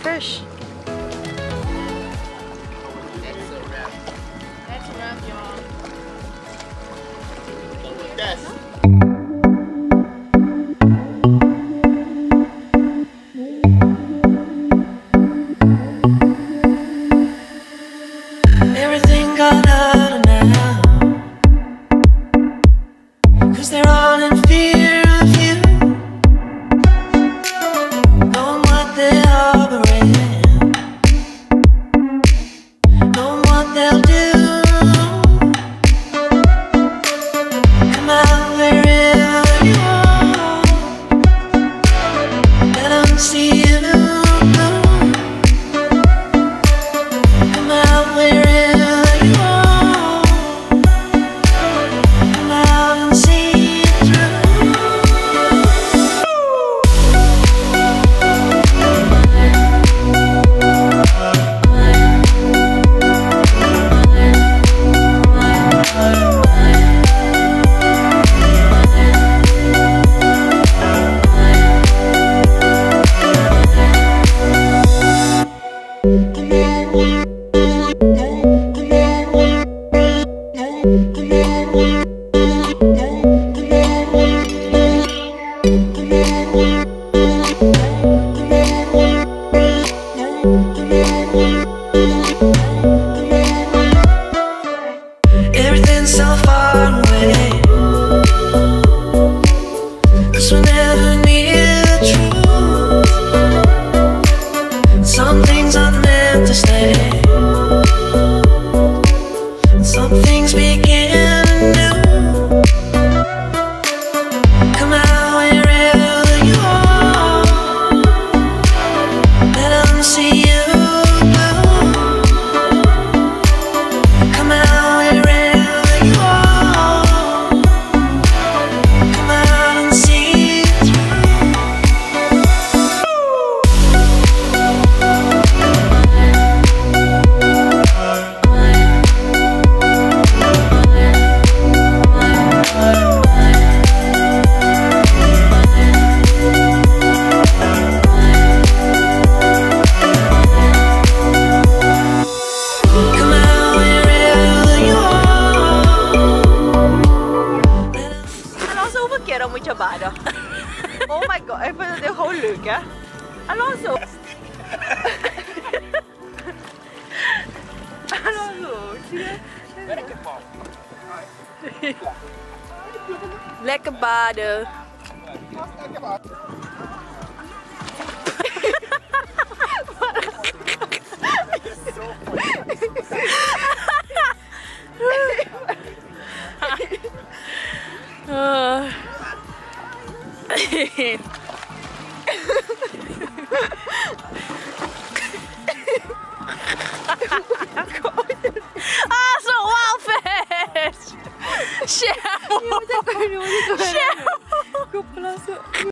fish. That's a wrap. That's a wrap, y'all. Everything gonna self up. over het is gewoon leuk, hè? Alonso! Alonso, zie? Lekker baden. Lekker baden.